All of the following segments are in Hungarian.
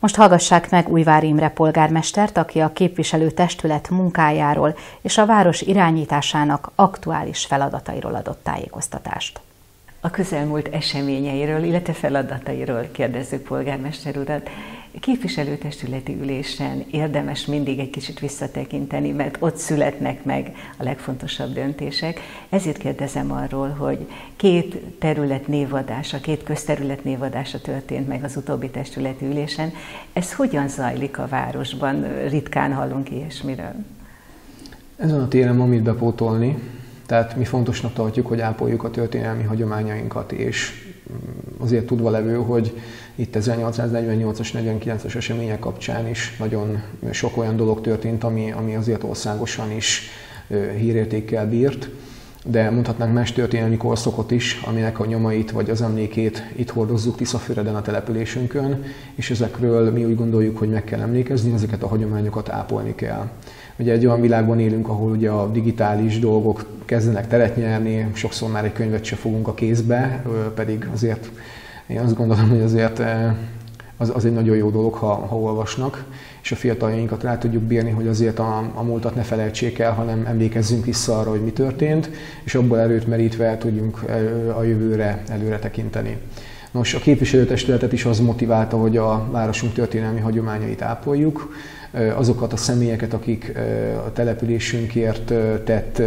Most hallgassák meg Újvár Imre polgármestert, aki a képviselő testület munkájáról és a város irányításának aktuális feladatairól adott tájékoztatást. A közelmúlt eseményeiről, illetve feladatairól kérdezzük polgármester urat. Képviselőtestületi ülésen érdemes mindig egy kicsit visszatekinteni, mert ott születnek meg a legfontosabb döntések. Ezért kérdezem arról, hogy két terület névadása, két közterület névadása történt meg az utóbbi testületi ülésen. Ez hogyan zajlik a városban? Ritkán hallunk ilyesmiről. Ezen a téren van mit bepótolni, tehát mi fontosnak tartjuk, hogy ápoljuk a történelmi hagyományainkat, és azért tudva levő, hogy itt 1848-as, 49-es események kapcsán is nagyon sok olyan dolog történt, ami, ami azért országosan is hírértékkel bírt, de mondhatnánk más történelmi korszakot is, aminek a nyomait vagy az emlékét itt hordozzuk Tiszafüreden a településünkön, és ezekről mi úgy gondoljuk, hogy meg kell emlékezni, ezeket a hagyományokat ápolni kell. Ugye egy olyan világban élünk, ahol ugye a digitális dolgok kezdenek teret nyerni, sokszor már egy könyvet se fogunk a kézbe, pedig azért én azt gondolom, hogy azért az, az egy nagyon jó dolog, ha, ha olvasnak, és a fiataljainkat rá tudjuk bírni, hogy azért a, a múltat ne felejtsék el, hanem emlékezzünk vissza arra, hogy mi történt, és abból erőt merítve tudjunk a jövőre előre tekinteni. Nos, a képviselőtestületet is az motiválta, hogy a városunk történelmi hagyományait ápoljuk, azokat a személyeket, akik a településünkért tett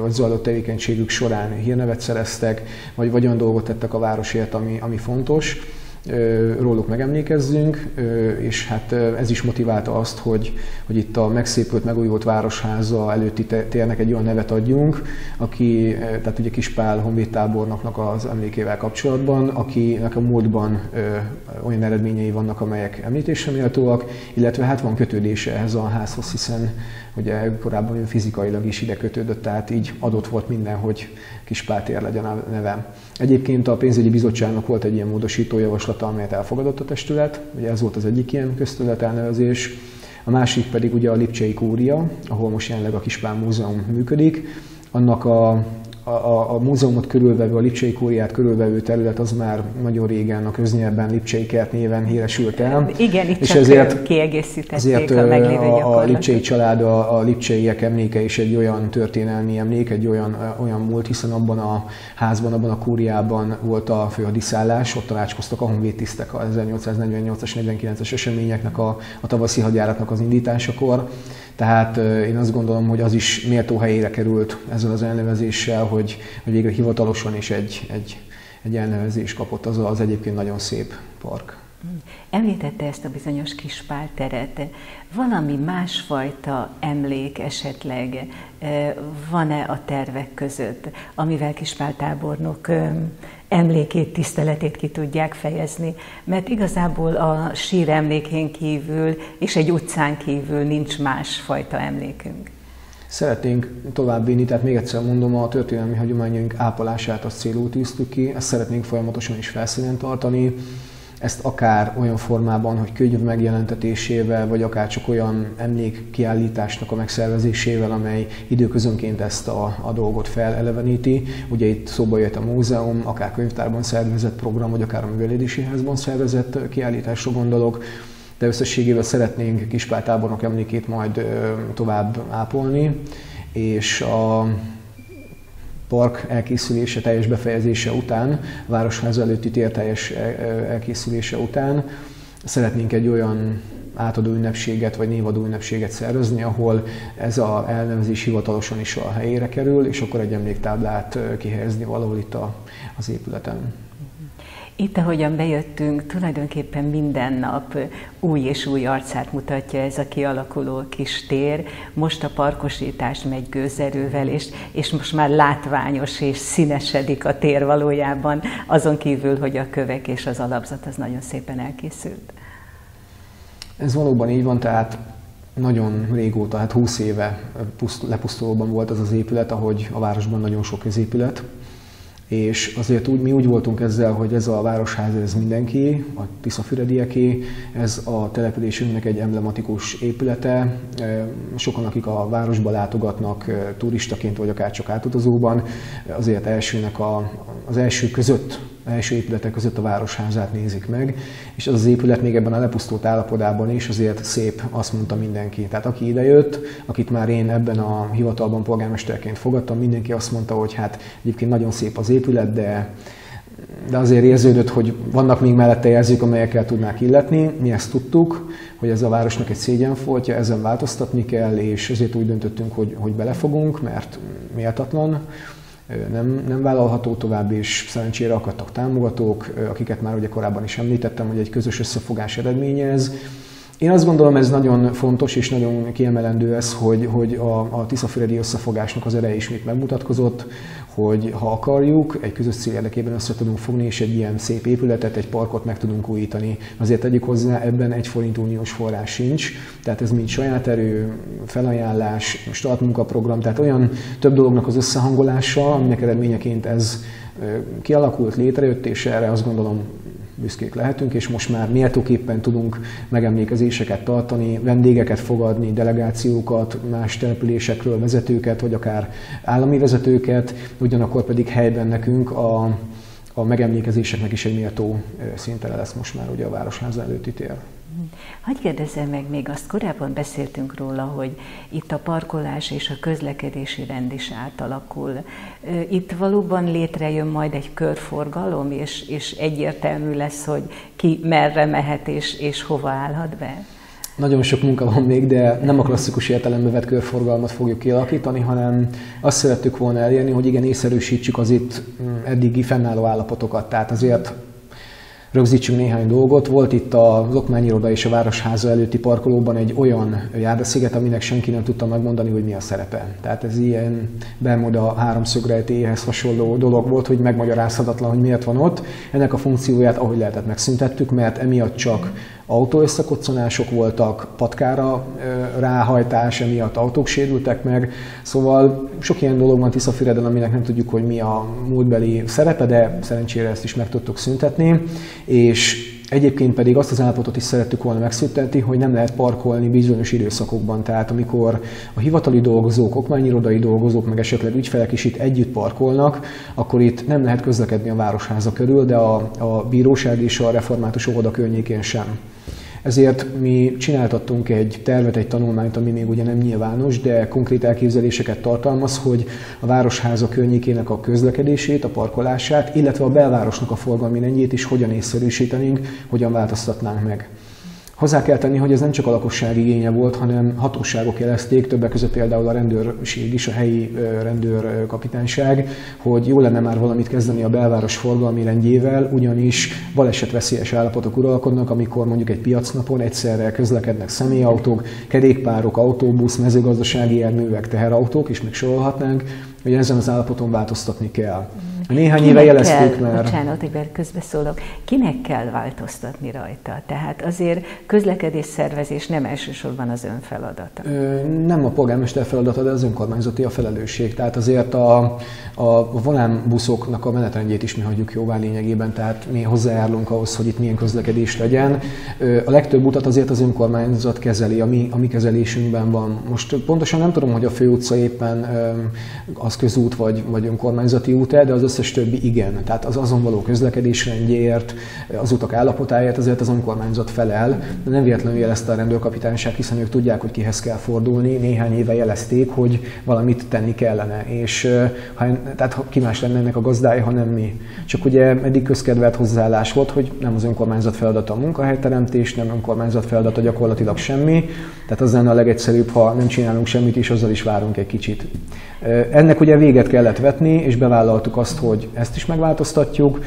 vagy zajlott tevékenységük során hírnevet szereztek, vagy, vagy olyan dolgot tettek a városért, ami, ami fontos róluk megemlékezzünk, és hát ez is motiválta azt, hogy, hogy itt a megszépült, megújult városháza előtti térnek egy olyan nevet adjunk, aki, tehát ugye Kispál honvédtábornoknak az emlékével kapcsolatban, akinek a múltban olyan eredményei vannak, amelyek említésre méltóak, illetve hát van kötődése ehhez a házhoz, hiszen ugye korábban fizikailag is ide kötődött, tehát így adott volt minden, hogy Kispátér legyen a neve. Egyébként a pénzügyi bizottságnak volt egy ilyen módosító javaslata, amelyet elfogadott a testület, ugye ez volt az egyik ilyen köztület elnevezés, a másik pedig ugye a Lipcsei Kúria, ahol most jelenleg a Kispán Múzeum működik. Annak a a, a, a múzeumot körülvevő, a Lipcsei Kóriát körülvevő terület az már nagyon régen a köznyelben Lipcsei kert néven híresült el. Igen, itt és csak ezért, kiegészítették ezért a meglévő a, a Lipcsei család, a, a Lipcseiek emléke is egy olyan történelmi emlék, egy olyan, olyan múlt, hiszen abban a házban, abban a kúriában volt a főhadiszállás, ott tanácskoztak a honvédtisztek a 1848-as, 49-es eseményeknek, a, a tavaszi hadjáratnak az indításakor. Tehát én azt gondolom, hogy az is méltó helyére került ezzel az elnevezéssel, hogy, hogy végre hivatalosan is egy, egy, egy elnevezés kapott, az, az egyébként nagyon szép park. Említette ezt a bizonyos Kispál teret. Valami másfajta emlék esetleg van-e a tervek között, amivel Kispál tábornok emlékét, tiszteletét ki tudják fejezni, mert igazából a sír emlékén kívül és egy utcán kívül nincs másfajta emlékünk. Szeretnénk továbbvinni, tehát még egyszer mondom, a történelmi hagyományaink ápolását azt célul tűztük ki, ezt szeretnénk folyamatosan is felszínen tartani, ezt akár olyan formában, hogy könyv megjelentetésével, vagy akár csak olyan emlékkiállításnak a megszervezésével, amely időközönként ezt a, a dolgot feleleveníti. Ugye itt szóba jött a múzeum, akár könyvtárban szervezett program, vagy akár a művelődési házban szervezett kiállításra gondolok, de összességével szeretnénk Kispál tábornok emlékét majd tovább ápolni, és a park elkészülése, teljes befejezése után, Városház előtti tér teljes e, e, elkészülése után szeretnénk egy olyan átadó ünnepséget vagy névadó ünnepséget szervezni, ahol ez a elnevezés hivatalosan is a helyére kerül, és akkor egy emléktáblát kihelyezni valahol itt az épületen. Itt, ahogyan bejöttünk, tulajdonképpen minden nap új és új arcát mutatja ez a kialakuló kis tér. Most a parkosítás megy gőzerővel, és, és most már látványos és színesedik a tér valójában, azon kívül, hogy a kövek és az alapzat az nagyon szépen elkészült. Ez valóban így van, tehát nagyon régóta, hát 20 éve lepusztulóban volt az az épület, ahogy a városban nagyon sok középület és azért úgy, mi úgy voltunk ezzel, hogy ez a városház, ez mindenki, a Tiszafüredieké, ez a településünknek egy emblematikus épülete. Sokan, akik a városba látogatnak turistaként, vagy akár csak átutazóban, azért elsőnek a, az első között első épületek között a Városházát nézik meg, és az az épület még ebben a lepusztult állapotában is azért szép, azt mondta mindenki. Tehát aki idejött, akit már én ebben a hivatalban polgármesterként fogadtam, mindenki azt mondta, hogy hát egyébként nagyon szép az épület, de de azért érződött, hogy vannak még mellette jelzők, amelyekkel tudnák illetni. Mi ezt tudtuk, hogy ez a városnak egy szégyenfoltja, ezen változtatni kell, és ezért úgy döntöttünk, hogy, hogy belefogunk, mert méltatlan, nem, nem vállalható tovább, és szerencsére akadtak támogatók, akiket már ugye korábban is említettem, hogy egy közös összefogás eredményez. Én azt gondolom, ez nagyon fontos és nagyon kiemelendő ez, hogy, hogy a, a Tiszafüredi összefogásnak az ereje ismét megmutatkozott, hogy ha akarjuk, egy közös cél érdekében össze tudunk fogni, és egy ilyen szép épületet, egy parkot meg tudunk újítani. Azért tegyük hozzá, ebben egy forint uniós forrás sincs, tehát ez mind saját erő, felajánlás, startmunkaprogram, tehát olyan több dolognak az összehangolása, aminek eredményeként ez kialakult, létrejött, és erre azt gondolom büszkék lehetünk, és most már méltóképpen tudunk megemlékezéseket tartani, vendégeket fogadni, delegációkat, más településekről vezetőket, vagy akár állami vezetőket, ugyanakkor pedig helyben nekünk a, a megemlékezéseknek is egy méltó szintere lesz most már ugye a Városháza előtti tér. Hogy kérdezzem meg, még azt korábban beszéltünk róla, hogy itt a parkolás és a közlekedési rend is átalakul. Itt valóban létrejön majd egy körforgalom, és, és egyértelmű lesz, hogy ki merre mehet és, és hova állhat be? Nagyon sok munka van még, de nem a klasszikus értelembe vett körforgalmat fogjuk kialakítani, hanem azt szerettük volna elérni, hogy igen, észszerűsítsük az itt mm, eddigi fennálló állapotokat. Tehát azért rögzítsünk néhány dolgot. Volt itt a Lokmányiroda és a Városháza előtti parkolóban egy olyan járdasziget, aminek senki nem tudta megmondani, hogy mi a szerepe. Tehát ez ilyen Bermuda háromszögrejtéhez hasonló dolog volt, hogy megmagyarázhatatlan, hogy miért van ott. Ennek a funkcióját, ahogy lehetett, megszüntettük, mert emiatt csak autóösszekoccanások voltak, patkára ráhajtás, emiatt autók sérültek meg, szóval sok ilyen dolog van Tiszafüreden, aminek nem tudjuk, hogy mi a múltbeli szerepe, de szerencsére ezt is meg tudtuk szüntetni, és Egyébként pedig azt az állapotot is szerettük volna megszüntetni, hogy nem lehet parkolni bizonyos időszakokban. Tehát amikor a hivatali dolgozók, okmányirodai dolgozók, meg esetleg ügyfelek is itt együtt parkolnak, akkor itt nem lehet közlekedni a városháza körül, de a, a bíróság és a református óvoda környékén sem. Ezért mi csináltattunk egy tervet, egy tanulmányt, ami még ugye nem nyilvános, de konkrét elképzeléseket tartalmaz, hogy a városháza környékének a közlekedését, a parkolását, illetve a belvárosnak a forgalmi rendjét is hogyan észszerűsítenénk, hogyan változtatnánk meg. Hozzá kell tenni, hogy ez nem csak a lakosság igénye volt, hanem hatóságok jelezték, többek között például a rendőrség is, a helyi rendőrkapitányság, hogy jó lenne már valamit kezdeni a belváros forgalmi rendjével, ugyanis balesetveszélyes állapotok uralkodnak, amikor mondjuk egy piacnapon egyszerre közlekednek személyautók, kerékpárok, autóbusz, mezőgazdasági járművek, teherautók, és még sorolhatnánk, hogy ezen az állapoton változtatni kell. Néhány éve jelezték kell, már. Bocsánat, hogy közbeszólok. Kinek kell változtatni rajta? Tehát azért közlekedés szervezés nem elsősorban az ön feladata. Ö, nem a polgármester feladata, de az önkormányzati a felelősség. Tehát azért a, a volánbuszoknak a menetrendjét is mi hagyjuk jóvá lényegében, tehát mi hozzájárulunk ahhoz, hogy itt milyen közlekedés legyen. A legtöbb utat azért az önkormányzat kezeli, ami a mi kezelésünkben van. Most pontosan nem tudom, hogy a főutca éppen az közút vagy, vagy önkormányzati út de az összes többi igen. Tehát az azon való közlekedésrendjéért, az utak állapotáért azért az önkormányzat felel, de nem véletlenül jelezte a rendőrkapitányság, hiszen ők tudják, hogy kihez kell fordulni. Néhány éve jelezték, hogy valamit tenni kellene. És ha tehát ki más lenne ennek a gazdája, hanem mi. Csak ugye eddig közkedvelt hozzáállás volt, hogy nem az önkormányzat feladata a munkahelyteremtés, nem önkormányzat feladata gyakorlatilag semmi. Tehát az lenne a legegyszerűbb, ha nem csinálunk semmit, és azzal is várunk egy kicsit. Ennek ugye véget kellett vetni, és bevállaltuk azt, hogy ezt is megváltoztatjuk.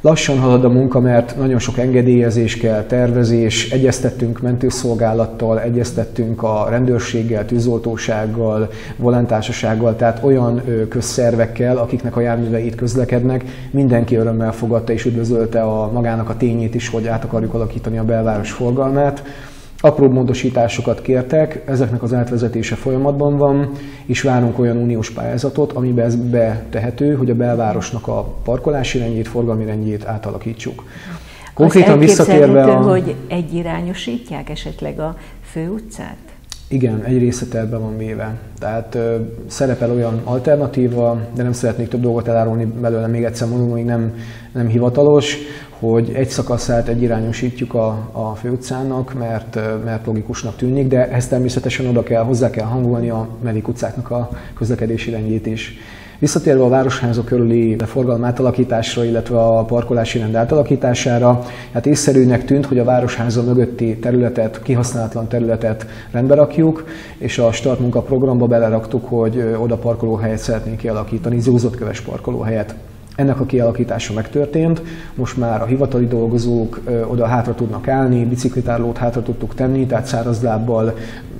Lassan halad a munka, mert nagyon sok engedélyezés kell, tervezés, egyeztettünk mentőszolgálattal, egyeztettünk a rendőrséggel, tűzoltósággal, volántársasággal, tehát olyan közszervekkel, akiknek a járműveit közlekednek. Mindenki örömmel fogadta és üdvözölte a magának a tényét is, hogy át akarjuk alakítani a belváros forgalmát. Apró módosításokat kértek, ezeknek az átvezetése folyamatban van, és várunk olyan uniós pályázatot, amiben ez betehető, hogy a belvárosnak a parkolási rendjét, forgalmi rendjét átalakítsuk. Konkrétan visszatérve a... hogy egyirányosítják esetleg a főutcát? igen, egy része terve van véve. Tehát ö, szerepel olyan alternatíva, de nem szeretnék több dolgot elárulni belőle, még egyszer mondom, hogy nem, nem hivatalos, hogy egy szakaszát egyirányosítjuk a, a főutcának, mert, mert logikusnak tűnik, de ezt természetesen oda kell, hozzá kell hangolni a Medik utcáknak a közlekedési rendjét is. Visszatérve a városháza körüli forgalom átalakításra, illetve a parkolási rend átalakítására, hát észszerűnek tűnt, hogy a városháza mögötti területet, kihasználatlan területet rendbe rakjuk, és a start munka programba beleraktuk, hogy oda parkolóhelyet szeretnénk kialakítani, zúzott köves parkolóhelyet. Ennek a kialakítása megtörtént, most már a hivatali dolgozók ö, oda hátra tudnak állni, biciklitárlót hátra tudtuk tenni, tehát szárazlábbal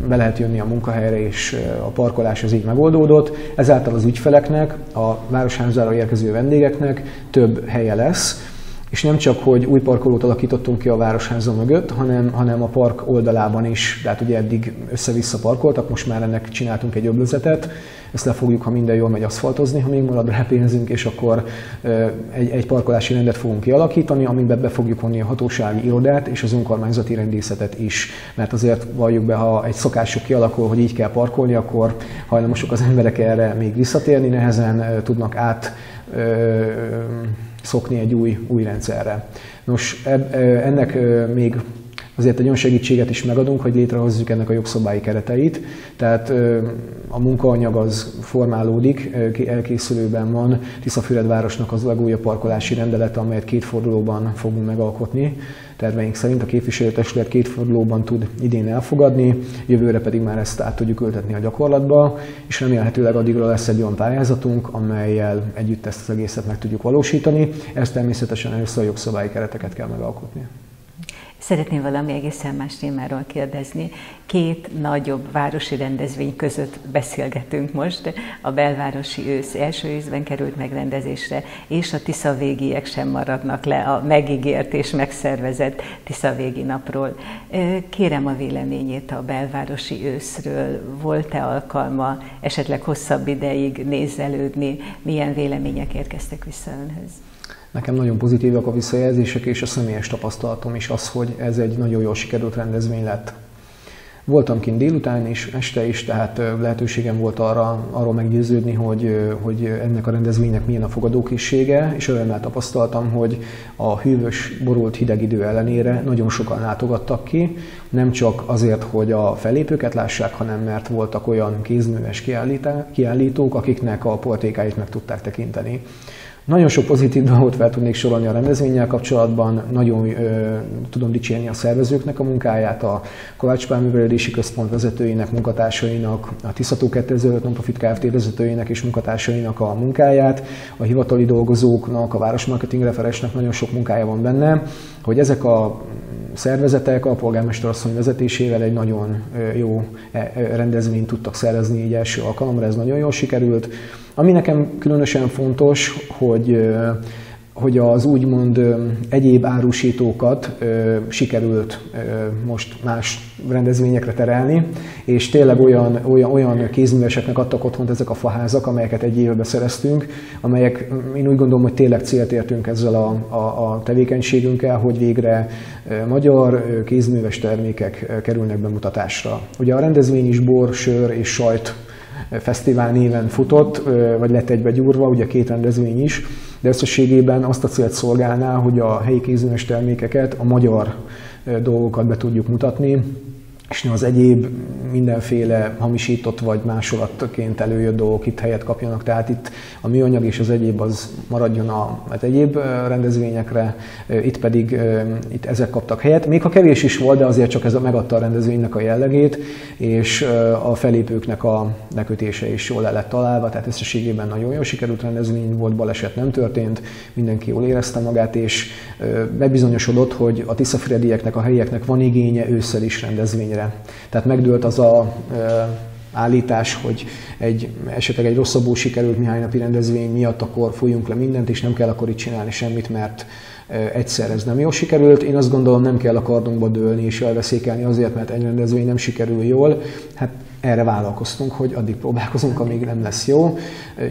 be lehet jönni a munkahelyre, és a parkolás az így megoldódott. Ezáltal az ügyfeleknek, a városházára érkező vendégeknek több helye lesz, és nem csak, hogy új parkolót alakítottunk ki a Városháza mögött, hanem, hanem a park oldalában is, tehát ugye eddig össze-vissza parkoltak, most már ennek csináltunk egy öblözetet, ezt le fogjuk, ha minden jól megy aszfaltozni, ha még marad rá pénzünk, és akkor egy, egy parkolási rendet fogunk kialakítani, amiben be fogjuk vonni a hatósági irodát és az önkormányzati rendészetet is. Mert azért valljuk be, ha egy szokásuk kialakul, hogy így kell parkolni, akkor hajlamosok az emberek erre még visszatérni, nehezen tudnak át szokni egy új, új rendszerre. Nos, ennek még azért egy olyan segítséget is megadunk, hogy létrehozzuk ennek a jogszabályi kereteit. Tehát a munkaanyag az formálódik, elkészülőben van Tiszafüred városnak az legújabb parkolási rendelete, amelyet két fordulóban fogunk megalkotni. Terveink szerint a képviselőtestület két fordulóban tud idén elfogadni, jövőre pedig már ezt át tudjuk ültetni a gyakorlatba, és remélhetőleg addigra lesz egy olyan pályázatunk, amelyel együtt ezt az egészet meg tudjuk valósítani. Ezt természetesen először a jogszabályi kereteket kell megalkotni. Szeretném valami egészen más témáról kérdezni. Két nagyobb városi rendezvény között beszélgetünk most. A belvárosi ősz első őszben került megrendezésre, és a Tiszavégiek sem maradnak le a megígért és megszervezett Tiszavégi napról. Kérem a véleményét a belvárosi őszről. Volt-e alkalma esetleg hosszabb ideig nézelődni? Milyen vélemények érkeztek vissza önhöz? Nekem nagyon pozitívak a visszajelzések, és a személyes tapasztalatom is az, hogy ez egy nagyon jól sikerült rendezvény lett. Voltam kint délután is, este is, tehát lehetőségem volt arra, arról meggyőződni, hogy, hogy ennek a rendezvénynek milyen a fogadókészsége, és örömmel tapasztaltam, hogy a hűvös, borult hideg idő ellenére nagyon sokan látogattak ki, nem csak azért, hogy a fellépőket lássák, hanem mert voltak olyan kézműves kiállítók, akiknek a portékáit meg tudták tekinteni. Nagyon sok pozitív dolgot fel tudnék sorolni a rendezvényel kapcsolatban, nagyon ö, tudom dicsérni a szervezőknek a munkáját, a Kovács Pál Művelődési Központ vezetőinek, munkatársainak, a Tiszató 2005 Nonprofit Kft. vezetőinek és munkatársainak a munkáját, a hivatali dolgozóknak, a városmarketing referensnek nagyon sok munkája van benne, hogy ezek a szervezetek a polgármester asszony vezetésével egy nagyon jó rendezvényt tudtak szervezni így első alkalomra, ez nagyon jól sikerült. Ami nekem különösen fontos, hogy hogy az úgymond egyéb árusítókat sikerült most más rendezvényekre terelni, és tényleg olyan, olyan, olyan kézműveseknek adtak otthont ezek a faházak, amelyeket egy évbe szereztünk, amelyek én úgy gondolom, hogy tényleg célt értünk ezzel a, a, a tevékenységünkkel, hogy végre magyar kézműves termékek kerülnek bemutatásra. Ugye a rendezvény is bor, sör és sajt fesztivál néven futott, vagy lett egybe gyúrva, ugye két rendezvény is, de összességében azt a célt szolgálná, hogy a helyi kézműves termékeket, a magyar dolgokat be tudjuk mutatni, és az egyéb mindenféle hamisított vagy másolatként előjött dolgok itt helyet kapjanak. Tehát itt a műanyag és az egyéb az maradjon a az egyéb rendezvényekre, itt pedig itt ezek kaptak helyet. Még ha kevés is volt, de azért csak ez megadta a rendezvénynek a jellegét, és a felépőknek a lekötése is jól le lett találva, tehát összességében nagyon jól sikerült rendezvény volt, baleset nem történt, mindenki jól érezte magát, és bebizonyosodott, hogy a Tiszafredieknek, a helyieknek van igénye ősszel is rendezvényre helyre. Tehát megdőlt az a állítás, hogy egy, esetleg egy rosszabbul sikerült néhány napi rendezvény miatt akkor fújjunk le mindent, és nem kell akkor itt csinálni semmit, mert egyszer ez nem jól sikerült. Én azt gondolom, nem kell a kardunkba dőlni és elveszékelni azért, mert egy rendezvény nem sikerül jól. Hát erre vállalkoztunk, hogy addig próbálkozunk, amíg nem lesz jó.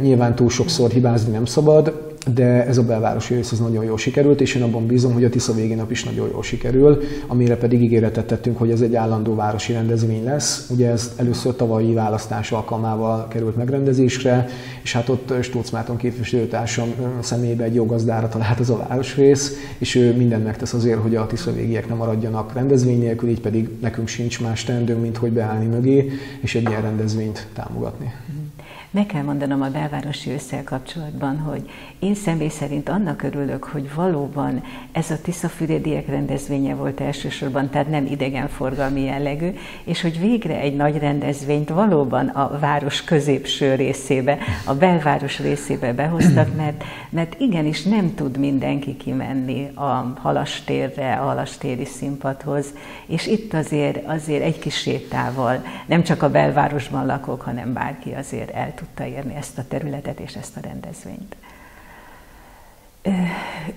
Nyilván túl sokszor hibázni nem szabad, de ez a belvárosi rész az nagyon jól sikerült, és én abban bízom, hogy a Tisza végén nap is nagyon jól sikerül, amire pedig ígéretet tettünk, hogy ez egy állandó városi rendezvény lesz. Ugye ez először tavalyi választás alkalmával került megrendezésre, és hát ott Stolz Márton képviselőtársam személybe egy jó gazdára talált az a városrész, és ő mindent megtesz azért, hogy a Tisza végiek nem maradjanak rendezvény nélkül, így pedig nekünk sincs más teendőnk, mint hogy beállni mögé, és egy ilyen rendezvényt támogatni. Meg kell mondanom a belvárosi ősszel kapcsolatban, hogy én személy szerint annak örülök, hogy valóban ez a Tiszafürédiek rendezvénye volt elsősorban, tehát nem idegenforgalmi jellegű, és hogy végre egy nagy rendezvényt valóban a város középső részébe, a belváros részébe behoztak, mert, mert igenis nem tud mindenki kimenni a halastérre, a halastéri színpadhoz, és itt azért, azért egy kis sétával, nem csak a belvárosban lakok, hanem bárki azért el tudta érni ezt a területet és ezt a rendezvényt.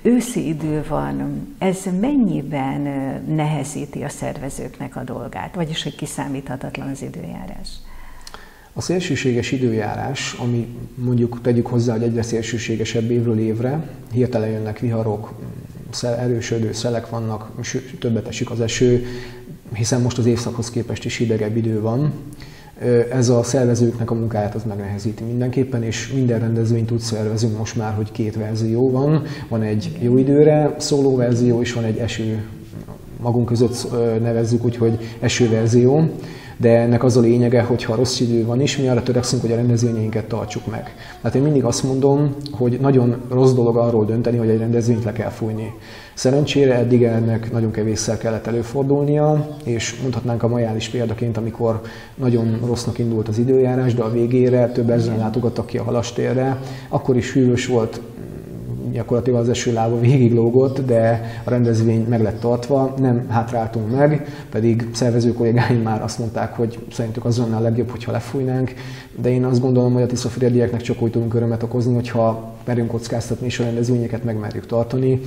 Őszi idő van, ez mennyiben nehezíti a szervezőknek a dolgát, vagyis hogy kiszámíthatatlan az időjárás? A szélsőséges időjárás, ami mondjuk tegyük hozzá, hogy egyre szélsőségesebb évről évre, hirtelen jönnek viharok, erősödő szelek vannak, többet esik az eső, hiszen most az évszakhoz képest is hidegebb idő van, ez a szervezőknek a munkáját az megnehezíti mindenképpen, és minden rendezvényt úgy szervezünk most már, hogy két verzió van. Van egy jó időre szóló verzió, és van egy eső, magunk között nevezzük úgy, hogy esőverzió de ennek az a lényege, hogy ha rossz idő van is, mi arra törekszünk, hogy a rendezvényeinket tartsuk meg. Tehát én mindig azt mondom, hogy nagyon rossz dolog arról dönteni, hogy egy rendezvényt le kell fújni. Szerencsére eddig ennek nagyon kevésszer kellett előfordulnia, és mondhatnánk a majális példaként, amikor nagyon rossznak indult az időjárás, de a végére több ezeren látogattak ki a halastérre, akkor is hűvös volt, gyakorlatilag az eső lába végig lógott, de a rendezvény meg lett tartva, nem hátráltunk meg, pedig szervező kollégáim már azt mondták, hogy szerintük az lenne a legjobb, hogyha lefújnánk, de én azt gondolom, hogy a Tiszafüredieknek csak úgy tudunk örömet okozni, hogyha merünk kockáztatni és a rendezvényeket megmerjük tartani,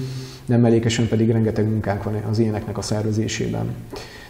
nem mellékesen pedig rengeteg munkánk van az ilyeneknek a szervezésében.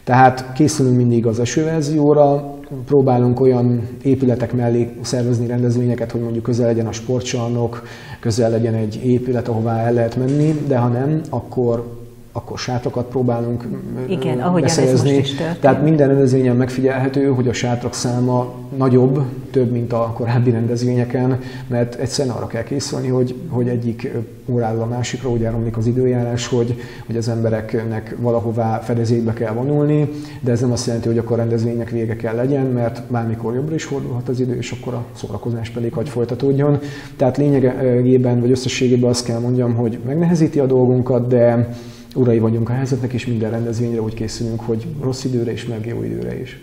Tehát készülünk mindig az esőverzióra, próbálunk olyan épületek mellé szervezni rendezvényeket, hogy mondjuk közel legyen a sportcsarnok, közel legyen egy épület, ahová el lehet menni, de ha nem, akkor akkor sátrakat próbálunk Igen, ahogy beszerezni. Ez most is Tehát minden rendezvényen megfigyelhető, hogy a sátrak száma nagyobb, több, mint a korábbi rendezvényeken, mert egyszerűen arra kell készülni, hogy, hogy egyik óráról a másikra úgy elromlik az időjárás, hogy, hogy az embereknek valahová fedezékbe kell vonulni, de ez nem azt jelenti, hogy akkor rendezvények vége kell legyen, mert bármikor jobbra is fordulhat az idő, és akkor a szórakozás pedig hagy folytatódjon. Tehát lényegében, vagy összességében azt kell mondjam, hogy megnehezíti a dolgunkat, de urai vagyunk a helyzetnek, és minden rendezvényre úgy készülünk, hogy rossz időre is, meg jó időre is.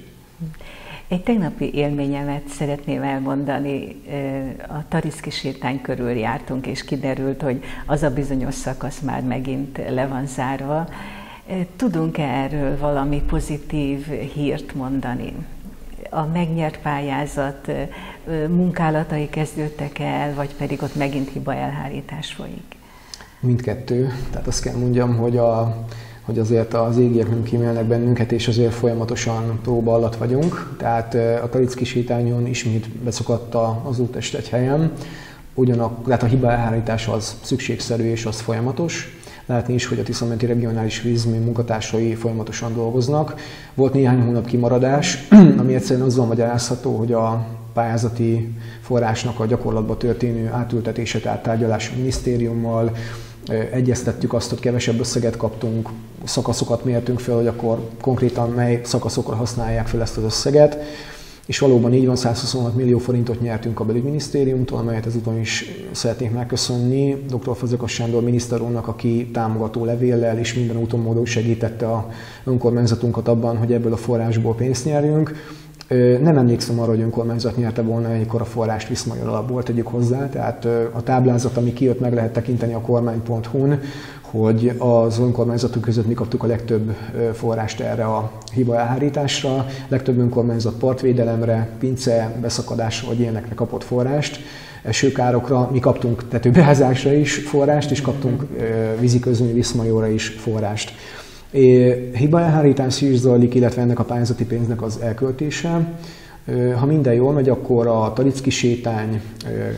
Egy tegnapi élményemet szeretném elmondani. A Tariszki sétány körül jártunk, és kiderült, hogy az a bizonyos szakasz már megint le van zárva. Tudunk-e erről valami pozitív hírt mondani? A megnyert pályázat munkálatai kezdődtek el, vagy pedig ott megint hiba elhárítás folyik? Mindkettő. Tehát azt kell mondjam, hogy, a, hogy azért az égiek nem kímélnek bennünket, és azért folyamatosan próba alatt vagyunk. Tehát a Kalicki sétányon ismét beszakadt az útest egy helyen. Ugyanak, tehát a hiba elhárítás az szükségszerű és az folyamatos. Látni is, hogy a Tiszamenti Regionális Vízmű munkatársai folyamatosan dolgoznak. Volt néhány hónap kimaradás, ami egyszerűen azzal magyarázható, hogy a pályázati forrásnak a gyakorlatba történő átültetése, tehát tárgyalás minisztériummal, egyeztettük azt, hogy kevesebb összeget kaptunk, szakaszokat mértünk fel, hogy akkor konkrétan mely szakaszokra használják fel ezt az összeget, és valóban így van, 126 millió forintot nyertünk a belügyminisztériumtól, amelyet ezúton is szeretnék megköszönni dr. Fazekas Sándor miniszter úrnak, aki támogató levéllel és minden úton módon segítette a önkormányzatunkat abban, hogy ebből a forrásból pénzt nyerjünk. Nem emlékszem arra, hogy önkormányzat nyerte volna, amikor a forrást Viszmajor alapból tegyük hozzá, tehát a táblázat, ami kijött, meg lehet tekinteni a kormány.hu-n, hogy az önkormányzatok között mi kaptuk a legtöbb forrást erre a hiba elhárításra, legtöbb önkormányzat partvédelemre, pince, beszakadásra vagy ilyenekre kapott forrást, esőkárokra, mi kaptunk tetőbeázásra is forrást, és kaptunk víziközmű Viszmajóra is forrást. Hiba elhárítás is zajlik, illetve ennek a pályázati pénznek az elköltése. Ha minden jól megy, akkor a Talicki sétány,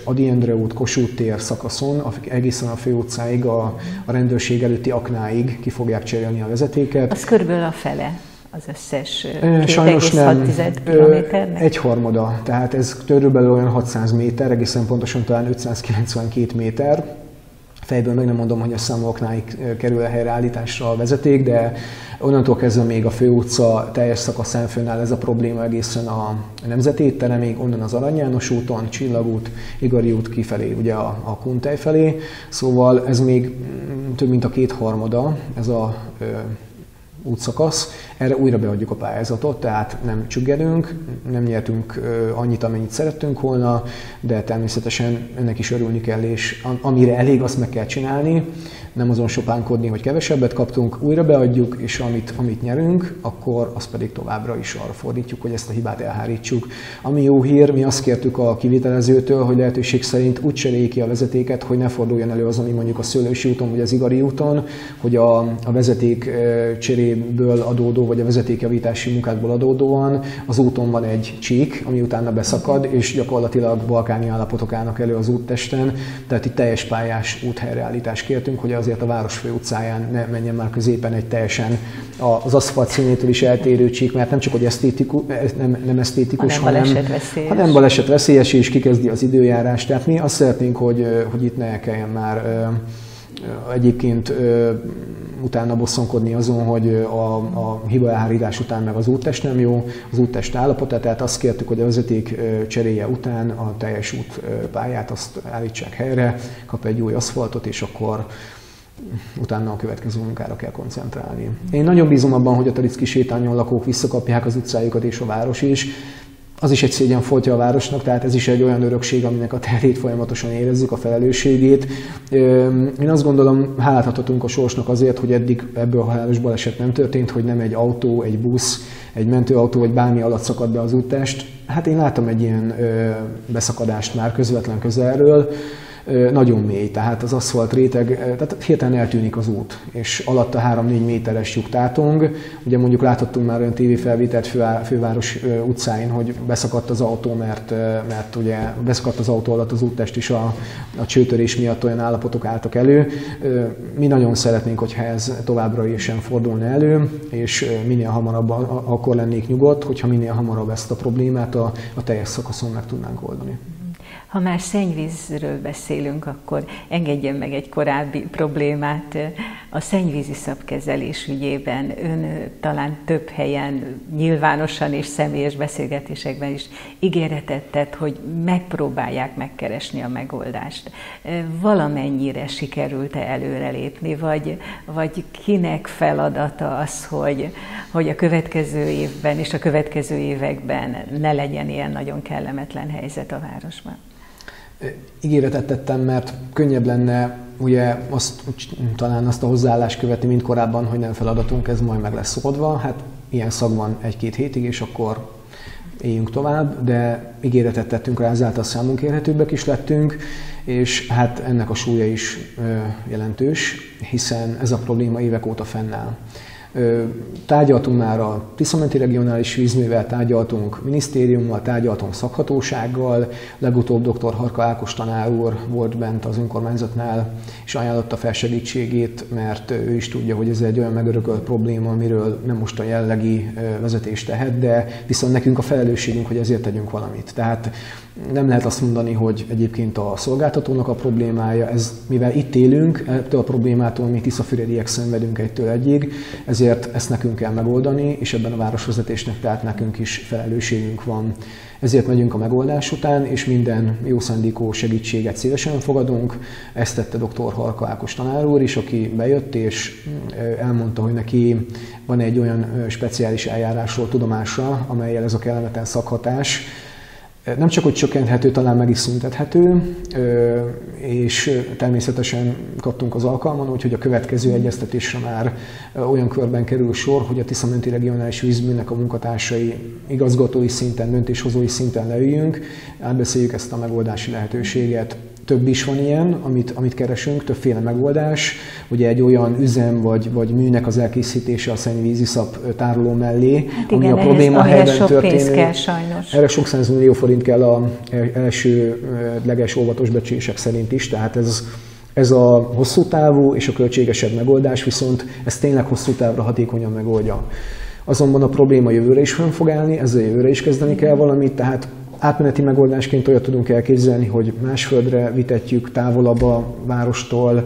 Adi Endre út, Kossuth tér szakaszon, egészen a főutcáig, a, a rendőrség előtti aknáig ki fogják cserélni a vezetéket. Az körülbelül a fele az összes Sajnos nem. kilométernek? Egy harmada, tehát ez körülbelül olyan 600 méter, egészen pontosan talán 592 méter. Fejből meg nem mondom, hogy a számoknáig kerül a helyreállításra a vezeték, de onnantól kezdve még a főutca teljes szakaszán fönnáll ez a probléma egészen a Nemzeti Étteremig, onnan az Arany János úton, Csillagút, Igari út kifelé, ugye a, a Kuntej felé. Szóval ez még mm, több mint a kétharmada, ez a útszakasz. Erre újra beadjuk a pályázatot, tehát nem csüggedünk, nem nyertünk annyit, amennyit szerettünk volna, de természetesen ennek is örülni kell, és amire elég, azt meg kell csinálni nem azon sopánkodni, hogy kevesebbet kaptunk, újra beadjuk, és amit, amit nyerünk, akkor azt pedig továbbra is arra fordítjuk, hogy ezt a hibát elhárítsuk. Ami jó hír, mi azt kértük a kivitelezőtől, hogy lehetőség szerint úgy cseréljék ki a vezetéket, hogy ne forduljon elő az, ami mondjuk a Szőlősi úton vagy az Igari úton, hogy a, a vezeték cseréből adódó, vagy a vezetékjavítási munkákból adódóan az úton van egy csík, ami utána beszakad, és gyakorlatilag balkáni állapotok állnak elő az úttesten, tehát itt teljes pályás úthelyreállítást kértünk, hogy azért a város főutcáján ne menjen már középen egy teljesen az aszfalt színétől is eltérő csík, mert nem csak hogy esztétikus, nem, nem esztétikus, hanem, hanem, hanem balesetveszélyes, és kikezdi az időjárást. Tehát mi azt szeretnénk, hogy, hogy itt ne kelljen már egyébként utána bosszonkodni azon, hogy a, a hiba elhárítás után meg az úttest nem jó, az úttest állapota, tehát azt kértük, hogy a vezeték cseréje után a teljes útpályát azt állítsák helyre, kap egy új aszfaltot, és akkor utána a következő munkára kell koncentrálni. Én nagyon bízom abban, hogy a Talicki sétányon lakók visszakapják az utcájukat és a város is. Az is egy szégyen foltja a városnak, tehát ez is egy olyan örökség, aminek a terét folyamatosan érezzük, a felelősségét. Én azt gondolom, hálát adhatunk a sorsnak azért, hogy eddig ebből a halálos baleset nem történt, hogy nem egy autó, egy busz, egy mentőautó vagy bármi alatt szakad be az úttest. Hát én láttam egy ilyen beszakadást már közvetlen közelről, nagyon mély, tehát az aszfalt réteg, tehát hirtelen eltűnik az út, és alatta 3-4 méteres lyuk. Ugye mondjuk láthattunk már olyan tévéfelvételt fővá, főváros utcáin, hogy beszakadt az autó, mert, mert ugye beszakadt az autó alatt az úttest is a, a csőtörés miatt olyan állapotok álltak elő. Mi nagyon szeretnénk, hogyha ez továbbra is sem fordulna elő, és minél hamarabb akkor lennék nyugodt, hogyha minél hamarabb ezt a problémát a, a teljes szakaszon meg tudnánk oldani. Ha már szennyvízről beszélünk, akkor engedjen meg egy korábbi problémát. A szennyvízi szabkezelés ügyében ön talán több helyen, nyilvánosan és személyes beszélgetésekben is ígéretet tett, hogy megpróbálják megkeresni a megoldást. Valamennyire sikerült-e előrelépni, vagy, vagy kinek feladata az, hogy, hogy a következő évben és a következő években ne legyen ilyen nagyon kellemetlen helyzet a városban? Ígéretet tettem, mert könnyebb lenne ugye azt, talán azt a hozzáállást követni, mint korábban, hogy nem feladatunk, ez majd meg lesz oldva. Hát ilyen szag van egy-két hétig, és akkor éljünk tovább, de ígéretet tettünk rá, ezáltal számunk érhetőbbek is lettünk, és hát ennek a súlya is jelentős, hiszen ez a probléma évek óta fennáll. Tárgyaltunk már a Tiszamenti Regionális Vízművel, tárgyaltunk minisztériummal, tárgyaltunk szakhatósággal, legutóbb dr. Harka Ákos tanár úr volt bent az önkormányzatnál, és ajánlotta fel segítségét, mert ő is tudja, hogy ez egy olyan megörökölt probléma, amiről nem most a jellegi vezetés tehet, de viszont nekünk a felelősségünk, hogy ezért tegyünk valamit. Tehát nem lehet azt mondani, hogy egyébként a szolgáltatónak a problémája, ez, mivel itt élünk, ettől a problémától mi tiszafürediek szenvedünk egytől egyig, ezért ezt nekünk kell megoldani, és ebben a városvezetésnek tehát nekünk is felelősségünk van. Ezért megyünk a megoldás után, és minden jó szándékú segítséget szívesen fogadunk. Ezt tette dr. Halka Ákos tanár úr is, aki bejött, és elmondta, hogy neki van egy olyan speciális eljárásról tudomása, amelyel ez a kellemetlen szakhatás, nem csak, hogy csökkenthető, talán meg is szüntethető, és természetesen kaptunk az alkalman, úgyhogy a következő egyeztetésre már olyan körben kerül sor, hogy a Tiszamenti Regionális Vízműnek a munkatársai igazgatói szinten, döntéshozói szinten leüljünk, átbeszéljük ezt a megoldási lehetőséget, több is van ilyen, amit, amit keresünk, többféle megoldás. Ugye egy olyan üzem vagy, vagy műnek az elkészítése a szennyvíziszap tároló mellé, hát ami igen, a probléma helyben sok történő. Pénz kell, sajnos. Erre sok millió forint kell a első leges óvatos becsések szerint is, tehát ez ez a hosszú távú és a költségesebb megoldás, viszont ez tényleg hosszú távra hatékonyan megoldja. Azonban a probléma jövőre is fönn fog állni, ezzel jövőre is kezdeni kell valamit, tehát átmeneti megoldásként olyat tudunk elképzelni, hogy más földre vitetjük távolabb a várostól,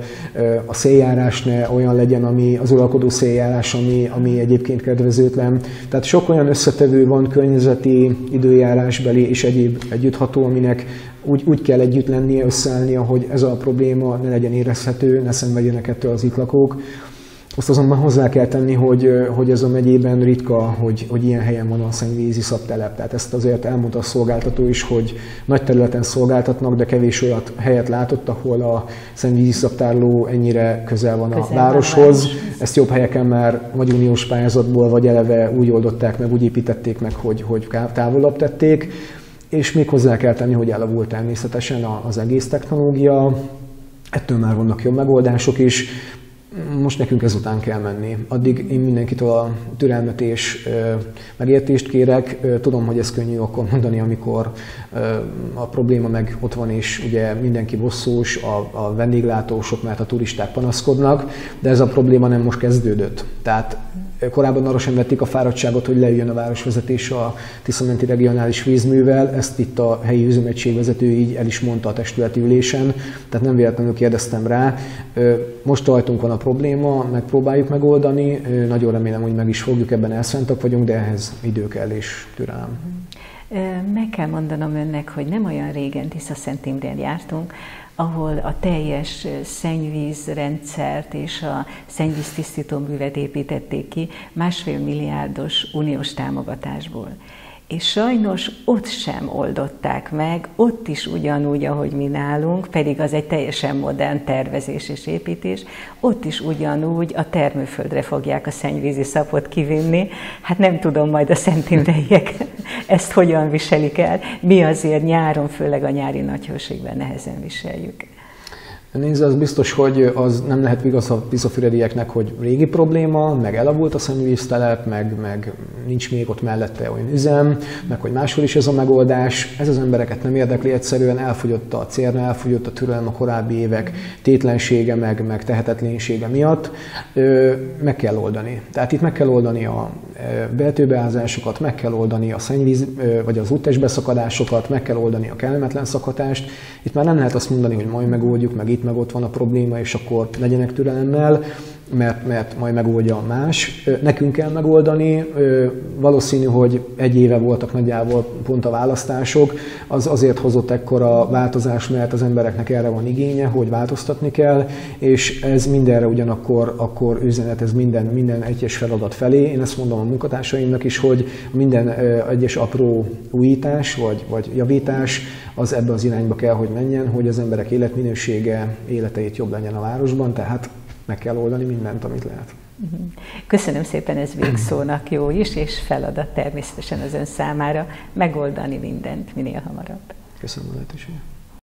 a széljárás ne olyan legyen, ami az uralkodó széljárás, ami, ami egyébként kedvezőtlen. Tehát sok olyan összetevő van környezeti, időjárásbeli és egyéb együttható, aminek úgy, úgy kell együtt lennie, összeállnia, hogy ez a probléma ne legyen érezhető, ne szenvedjenek ettől az itt lakók. Azt azonban hozzá kell tenni, hogy, hogy ez a megyében ritka, hogy, hogy ilyen helyen van a szennyvízi szaptelep. Tehát ezt azért elmondta a szolgáltató is, hogy nagy területen szolgáltatnak, de kevés olyat helyet látott, ahol a szennyvízi szaptárló ennyire közel van közel a városhoz. Város. Ezt jobb helyeken már vagy uniós pályázatból, vagy eleve úgy oldották meg, úgy építették meg, hogy, hogy távolabb tették. És még hozzá kell tenni, hogy elavult természetesen az egész technológia, ettől már vannak jobb megoldások is most nekünk ezután kell menni. Addig én mindenkitől a türelmet és megértést kérek. Tudom, hogy ez könnyű akkor mondani, amikor a probléma meg ott van, és ugye mindenki bosszús, a, a vendéglátósok, mert a turisták panaszkodnak, de ez a probléma nem most kezdődött. Tehát Korábban arra sem vették a fáradtságot, hogy leüljön a városvezetés a Tiszamenti Regionális Vízművel, ezt itt a helyi üzemegység vezető így el is mondta a testületi ülésen, tehát nem véletlenül kérdeztem rá. Most rajtunk van a probléma, megpróbáljuk megoldani, nagyon remélem, hogy meg is fogjuk, ebben elszántak vagyunk, de ehhez idő kell és türelem. Meg kell mondanom önnek, hogy nem olyan régen Tisza Szent Imrén jártunk, ahol a teljes szennyvízrendszert és a szennyvíztisztító művet építették ki másfél milliárdos uniós támogatásból és sajnos ott sem oldották meg, ott is ugyanúgy, ahogy mi nálunk, pedig az egy teljesen modern tervezés és építés, ott is ugyanúgy a termőföldre fogják a szennyvízi szapot kivinni. Hát nem tudom majd a szentimreiek ezt hogyan viselik el. Mi azért nyáron, főleg a nyári nagyhőségben nehezen viseljük. Nézd, az biztos, hogy az nem lehet igaz a piszafüredieknek, hogy régi probléma, meg elavult a szemüvíztelep, meg, meg nincs még ott mellette olyan üzem, meg hogy máshol is ez a megoldás. Ez az embereket nem érdekli, egyszerűen elfogyott a célra, elfogyott a türelem a korábbi évek tétlensége, meg, meg tehetetlensége miatt. Ö, meg kell oldani. Tehát itt meg kell oldani a beltőbeázásokat, meg kell oldani a szennyvíz, vagy az útesbeszakadásokat, meg kell oldani a kellemetlen szakatást. Itt már nem lehet azt mondani, hogy majd megoldjuk, meg itt meg ott van a probléma, és akkor legyenek türelemmel mert, mert majd megoldja más. Nekünk kell megoldani, valószínű, hogy egy éve voltak nagyjából pont a választások, az azért hozott ekkora változás, mert az embereknek erre van igénye, hogy változtatni kell, és ez mindenre ugyanakkor akkor üzenet, ez minden, minden egyes feladat felé. Én ezt mondom a munkatársaimnak is, hogy minden egyes apró újítás vagy, vagy javítás az ebbe az irányba kell, hogy menjen, hogy az emberek életminősége, életeit jobb legyen a városban, tehát meg kell oldani mindent, amit lehet. Mhm. Köszönöm szépen, ez végszónak jó is, és feladat természetesen az ön számára megoldani mindent minél hamarabb. Köszönöm a lehetőséget.